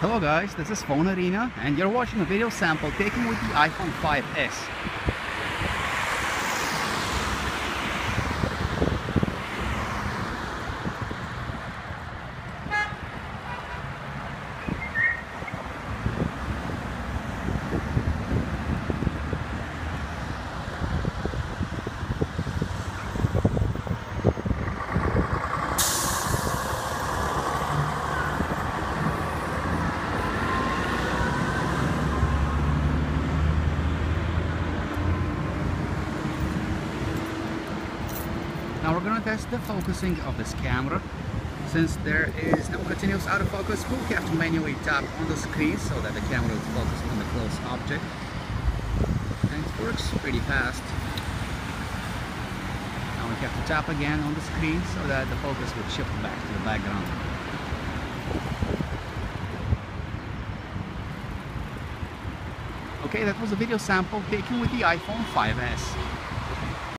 Hello guys, this is Phone Arena and you're watching a video sample taken with the iPhone 5s. Now we're gonna test the focusing of this camera. Since there is no continuous autofocus, we'll have to manually tap on the screen so that the camera will focus on the close object. And it works pretty fast. Now we have to tap again on the screen so that the focus will shift back to the background. Okay, that was a video sample taken with the iPhone 5s.